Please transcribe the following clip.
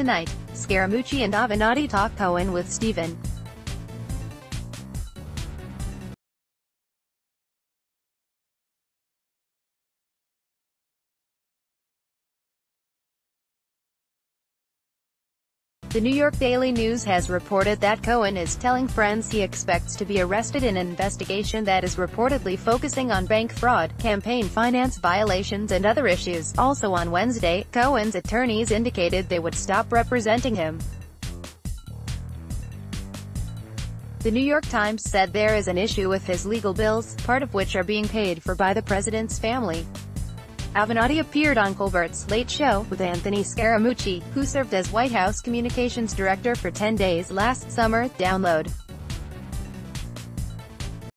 Tonight, Scaramucci and Avenatti talk Cohen with Stephen. The New York Daily News has reported that Cohen is telling friends he expects to be arrested in an investigation that is reportedly focusing on bank fraud, campaign finance violations and other issues. Also on Wednesday, Cohen's attorneys indicated they would stop representing him. The New York Times said there is an issue with his legal bills, part of which are being paid for by the president's family. Avenatti appeared on Colbert's Late Show, with Anthony Scaramucci, who served as White House Communications Director for 10 days last summer. Download